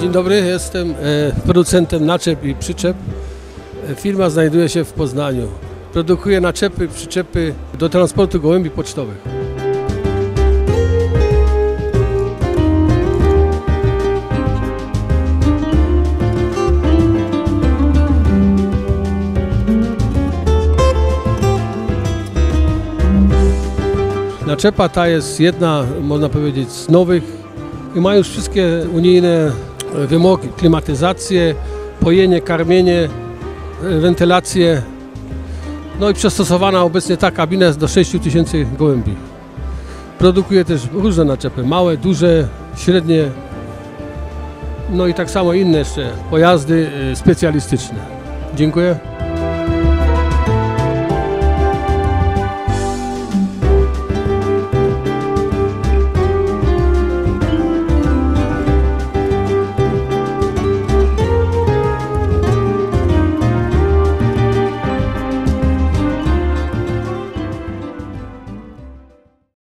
Dzień dobry, jestem e, producentem naczep i przyczep. E, Firma znajduje się w Poznaniu. Produkuje naczepy przyczepy do transportu gołębi pocztowych. Naczepa ta jest jedna, można powiedzieć, z nowych i ma już wszystkie unijne wymogi, klimatyzację, pojenie, karmienie, e, wentylację. No i przystosowana obecnie ta kabina jest do 6 tysięcy gołębi. Produkuje też różne naczepy, małe, duże, średnie, no i tak samo inne jeszcze pojazdy e, specjalistyczne. Dziękuję.